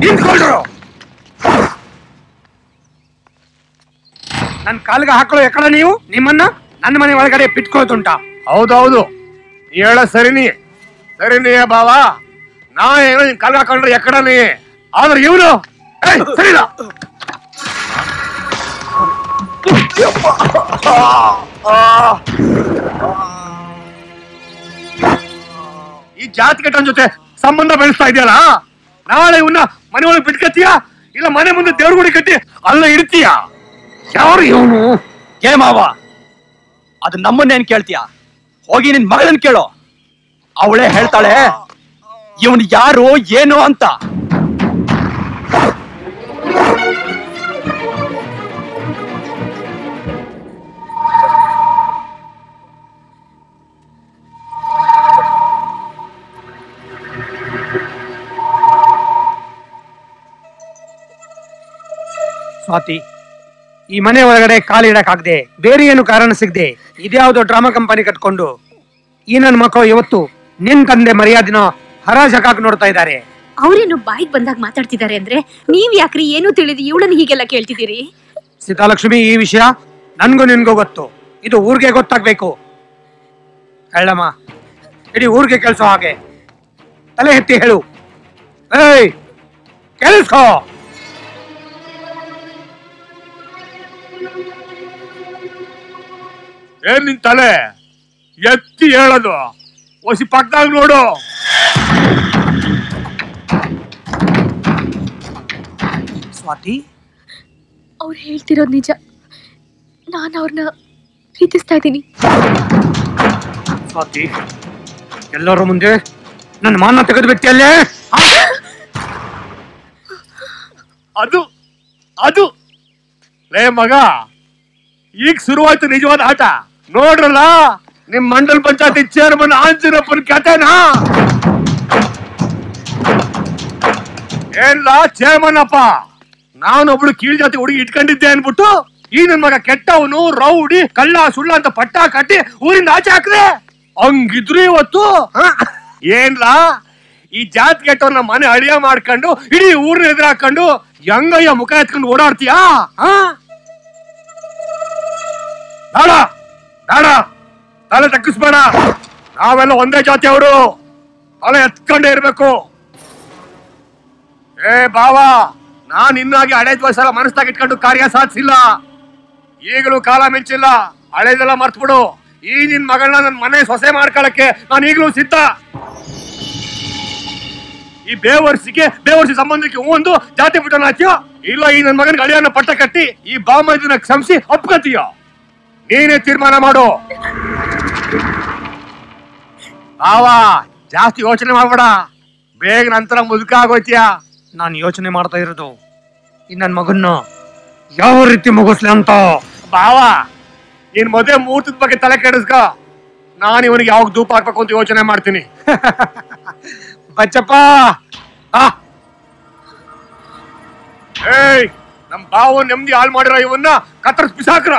ನಿಂತ್ಕೊಂಡ್ರು ನನ್ ಕಾಲ್ಗೆ ಹಾಕೊಳ್ಳೋ ಎಕಡ ನೀವು ನಿಮ್ಮನ್ನ ನನ್ನ ಮನೆ ಒಳಗಡೆ ಬಿಟ್ಕೊಳ್ಳೋದುಂಟ ಹೌದೌದು ನೀ ಹೇಳ ಸರಿನಿ ಸರಿನಿ ಬಾವ ನಾ ಏನೋ ನಿನ್ ಕಾಲ್ ಹಾಕೊಂಡ್ರೆ ಎಕ್ಕಡನಿ ಆದ್ರೆ ಇವನು ಸರಿಲ್ಲ ಈ ಜಾತಿ ಕೆಟ್ಟನ್ ಜೊತೆ ಸಂಬಂಧ ಬೆಳೆಸ್ತಾ ಇದೆಯಲ್ಲ? ನಾಳೆ ಇವನ್ನ ಮನೆ ಒಳಗೆ ಬಿಟ್ಕತ್ತೀಯ? ಇಲ್ಲ ಮನೆ ಮುಂದೆ ದೇವ್ರ ಗುಡಿ ಕಟ್ಟಿ ಅಲ್ಲ ಇಡ್ತೀಯ? ಯಾರು ಇವನು? ಏ ಮಾವ, ಅದು ನಮ್ಮನ್ನೇನ್ ಕೇಳ್ತೀಯ? ಹೋಗಿ ನಿನ್ ಮಗಳನ್ ಕೇಳೋ. ಅವಳೇ ಹೇಳ್ತಾಳೆ, ಇವನು ಯಾರು, ಏನು ಅಂತ. ಸ್ವಾತಿ ಈ ಮನೆ ಒಳಗಡೆ ಕಾಲಿಡಕ್ಕಾಗದೆ ಬೇರೆ ಏನು ಕಾರಣ ಸಿಗದೆ ಇದ್ಯಾವುದೋ ಡ್ರಾಮಾ ಕಂಪನಿ ಕಟ್ಕೊಂಡು ಈ ನನ್ನ ಮಕ್ಕಳು ಇವತ್ತು ನಿನ್ ತಂದೆ ಮರ್ಯಾದಿನ ಹರಾಜಕಾಕ್ ನೋಡ್ತಾ ಇದ್ದಾರೆ. ಅವ್ರೇನು ಬಾಯಿಗೆ ಬಂದಾಗ ಮಾತಾಡ್ತಿದ್ದಾರೆ ಅಂದ್ರೆ ನೀವ್ ಯಾಕ್ರಿ ಏನು ತಿಳಿದು ಇವಳನ್ನ ಹೀಗೆಲ್ಲ ಕೇಳ್ತಿದ್ದೀರಿ? ಸೀತಾಲಕ್ಷ್ಮಿ ಈ ವಿಷಯ ನನ್ಗೂ ನಿನ್ಗೂ ಗೊತ್ತು. ಇದು ಊರಿಗೆ ಗೊತ್ತಾಗ್ಬೇಕು. ಹೇಳಮ್ಮ ಇಡೀ ಊರಿಗೆ ಕೆಲ್ಸೋ ಹಾಗೆ. ತಲೆ ಎತ್ತಿ ಹೇಳು. ಏಯ್ ಕೆಲ್ಸೋ ಏನ್ ನಿನ್ ತಲೆ? ಎತ್ತಿ ಹೇಳೋದು. ಒಸಿ ಪಕ್ಕದಾಗ ನೋಡು. ಸ್ವಾತಿ? ಅವ್ರು ಹೇಳ್ತಿರೋದು ನಿಜ. ನಾನು ಅವ್ರನ್ನ ಪ್ರೀತಿಸ್ತಾ ಇದ್ದೀನಿ. ಸ್ವಾತಿ ಎಲ್ಲರ ಮುಂದೆ ನನ್ನ ಮಾನ ತೆಗೆದು ಬಿಟ್ಟಿಯಲ್ಲೇ ಅದು ಅದು ಲೇ ಮಗ ಈಗ ಶುರುವಾಯ್ತು ನಿಜವಾದ ಆಟ. ನೋಡ್ರಲ್ಲ ನಿಮ್ ಮಂಡಲ್ ಪಂಚಾಯತಿ ಚೇರ್ಮನ್ ಆಂಜನಪ್ಪನ ಕತೆನಾ ಏನ್ಲ ಚೇರ್ಮನ್ ಅಪ್ಪ ನಾನೊಬ್ಳು ಕೀಳ್ ಜಾತಿ ಹುಡುಗಿ ಇಟ್ಕೊಂಡಿದ್ದೆ ಅನ್ಬಿಟ್ಟು ಈ ನನ್ ಮಗ ಕೆಟ್ಟವನು ರೌಡಿ ಕಳ್ಳ ಸುಳ್ಳ ಅಂತ ಪಟ್ಟ ಕಟ್ಟಿ ಊರಿಂದ ಆಚೆ ಹಾಕ್ದೆ? ಹಂಗಿದ್ರು ಇವತ್ತು? ಹಾ. ಏನ್ಲಾ ಈ ಜಾತಿ ಕೆಟ್ಟವನ್ನ ಮನೆ ಅಳಿಯ ಮಾಡ್ಕೊಂಡು ಇಡೀ ಊರ್ನ ಎದುರು ಹಾಕೊಂಡು ಹೆಂಗಯ್ಯ ಮುಖ ಎತ್ಕೊಂಡು ಓಡಾಡ್ತೀಯಾ? ಹ? ಬೇಡ ಬೇಡ ತಲೆ ತಗ್ಗಿಸ್ಬೇಡ. ನಾವೆಲ್ಲ ಒಂದೇ ಜಾತಿಯವರು ತಲೆ ಎತ್ಕೊಂಡೇ ಇರ್ಬೇಕು. ಏ ಬಾವಾ, ನಾನು ಇನ್ನಾಗಿ ಹಳೆ ದ್ವೇಷ ಮನಸ್ಸಾಗಿ ಇಟ್ಕೊಂಡು ಕಾರ್ಯ ಸಾಧಿಸಿಲ್ಲ. ಈಗಲೂ ಕಾಲ ಮಿಂಚಿಲ್ಲ. ಹಳೇದೆಲ್ಲ ಮರ್ತ್ಬಿಡು. ಈ ನಿನ್ ಮಗಳನ್ನ ನನ್ನ ಮನೆ ಸೊಸೆ ಮಾಡ್ಕೊಳಕ್ಕೆ ನಾನು ಈಗಲೂ ಸಿದ್ಧ. ಈ ಬೇವರ್ಸಿಗೆ, ಬೇವರ್ಸಿ ಸಂಬಂಧಕ್ಕೆ ಒಂದು ಜಾತಿ ಪುಟನ ಹಾಕ್ಯೋ? ಇಲ್ಲ ಈ ನನ್ನ ಮಗನ ಗಳಿಯನ್ನ ಪಟ್ಟ ಕಟ್ಟಿ ಈ ಬಾಮೈದನ ಕ್ಷಮಿಸಿ ಒಪ್ಕತೀಯ? ನೀನೇ ತೀರ್ಮಾನ ಮಾಡು. ಬಾವ ಜಾಸ್ತಿ ಯೋಚನೆ ಮಾಡ್ಬೇಡ. ಬೇಗ ನಂತರ ಮುದುಕ ಆಗೋಯ್ತೀಯ? ನಾನು ಯೋಚನೆ ಮಾಡ್ತಾ ಇರೋದು. ಈ ನನ್ನ ಮಗನ್ನು ಯಾವ ರೀತಿ ಮುಗಿಸ್ಲಿ ಅಂತ? ಬಾವಾ ನೀನ್ ಮದುವೆ ಮುಹೂರ್ತದ ಬಗ್ಗೆ ತಲೆ ಕೆಡಿಸ್ಕ. ನಾನು ಇವನಿಗೆ ಯಾವಾಗ ಧೂಪ ಹಾಕ್ಬೇಕು ಅಂತ ಯೋಚನೆ ಮಾಡ್ತೀನಿ. ಬಚ್ಚಪ್ಪ. ಆ, ಏಯ್ ನಮ್ ಬಾವ ನೆಮ್ಮದಿ ಹಾಳು ಮಾಡಿರೋ ಇವನ್ನ ಕತ್ತರಿಸ್ ಬಿಸಾಕ್ರ